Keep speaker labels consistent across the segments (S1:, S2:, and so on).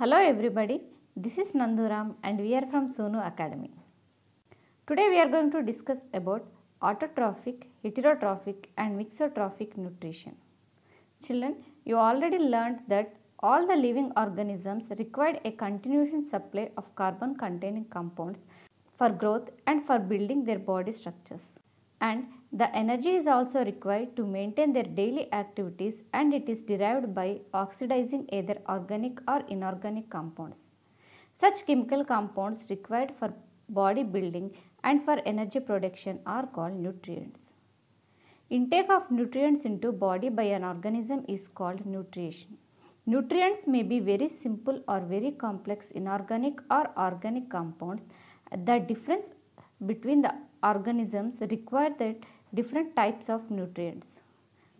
S1: Hello everybody, this is Nanduram and we are from Sonu Academy. Today we are going to discuss about autotrophic, heterotrophic and mixotrophic nutrition. Children, you already learned that all the living organisms required a continuation supply of carbon containing compounds for growth and for building their body structures. And the energy is also required to maintain their daily activities and it is derived by oxidizing either organic or inorganic compounds. Such chemical compounds required for body building and for energy production are called nutrients. Intake of nutrients into body by an organism is called nutrition. Nutrients may be very simple or very complex inorganic or organic compounds. The difference between the organisms require that different types of nutrients.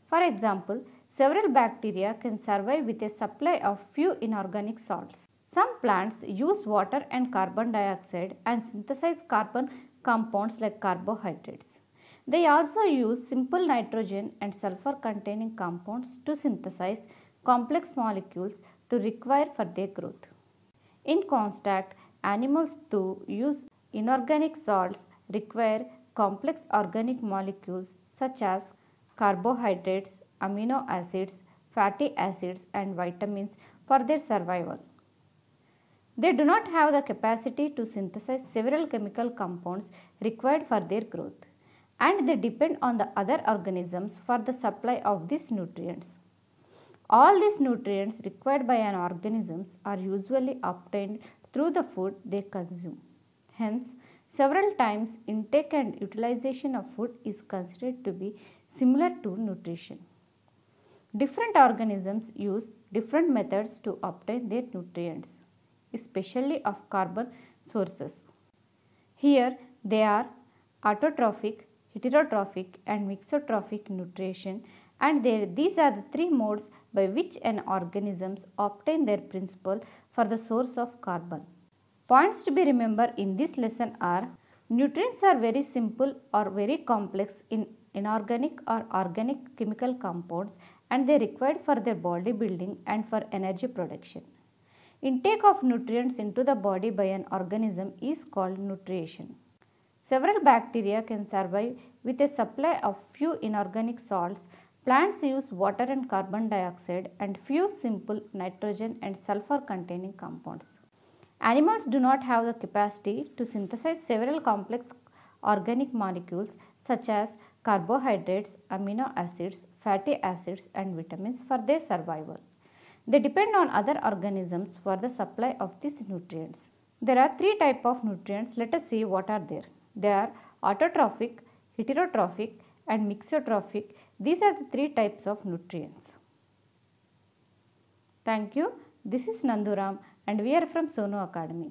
S1: For example, several bacteria can survive with a supply of few inorganic salts. Some plants use water and carbon dioxide and synthesize carbon compounds like carbohydrates. They also use simple nitrogen and sulfur containing compounds to synthesize complex molecules to require for their growth. In contrast, animals too use inorganic salts require complex organic molecules such as carbohydrates, amino acids, fatty acids and vitamins for their survival. They do not have the capacity to synthesize several chemical compounds required for their growth and they depend on the other organisms for the supply of these nutrients. All these nutrients required by an organisms are usually obtained through the food they consume. Hence, several times intake and utilization of food is considered to be similar to nutrition. Different organisms use different methods to obtain their nutrients, especially of carbon sources. Here they are autotrophic, heterotrophic and mixotrophic nutrition and there, these are the three modes by which an organisms obtain their principle for the source of carbon. Points to be remembered in this lesson are nutrients are very simple or very complex in inorganic or organic chemical compounds and they required for their body building and for energy production. Intake of nutrients into the body by an organism is called nutrition. Several bacteria can survive with a supply of few inorganic salts Plants use water and carbon dioxide and few simple nitrogen and sulfur containing compounds. Animals do not have the capacity to synthesize several complex organic molecules such as carbohydrates, amino acids, fatty acids and vitamins for their survival. They depend on other organisms for the supply of these nutrients. There are three types of nutrients. Let us see what are there. They are autotrophic, heterotrophic and mixotrophic. These are the three types of nutrients. Thank you. This is Nanduram and we are from Sonu Academy.